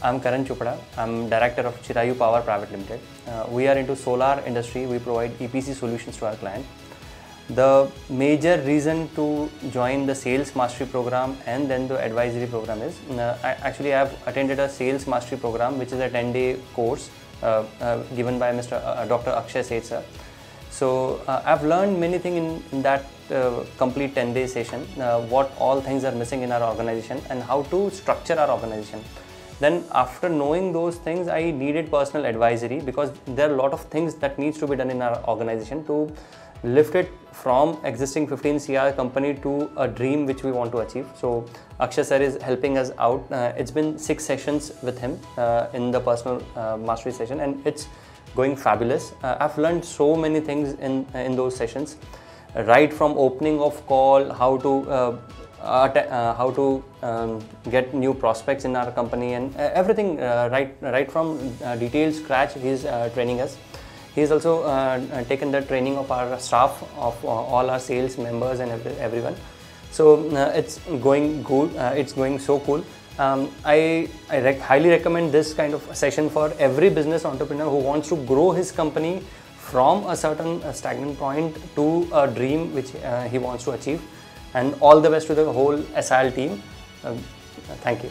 I'm Karan Chopda. I'm director of Chirayu Power Private Limited. Uh, we are into solar industry. We provide EPC solutions to our client. The major reason to join the sales mastery program and then the advisory program is uh, I, actually I have attended a sales mastery program which is a 10 day course uh, uh, given by Mr. Uh, Dr. Akshay Seth. So uh, I've learned many things in, in that uh, complete 10 day session, uh, what all things are missing in our organization and how to structure our organization. Then after knowing those things, I needed personal advisory because there are a lot of things that needs to be done in our organization to lift it from existing 15 CR company to a dream which we want to achieve. So Akshay sir is helping us out. Uh, it's been six sessions with him uh, in the personal uh, mastery session and it's going fabulous. Uh, I've learned so many things in in those sessions, right from opening of call, how to uh, how to um, get new prospects in our company, and uh, everything uh, right right from uh, detailed scratch. He's uh, training us. He's also uh, uh, taken the training of our staff, of uh, all our sales members and every, everyone. So uh, it's going good. Uh, it's going so cool. Um, I, I rec- highly recommend this kind of session for every business entrepreneur who wants to grow his company from a certain uh, stagnant point to a dream which uh, he wants to achieve. And all the best to the whole SIL team. Um, thank you.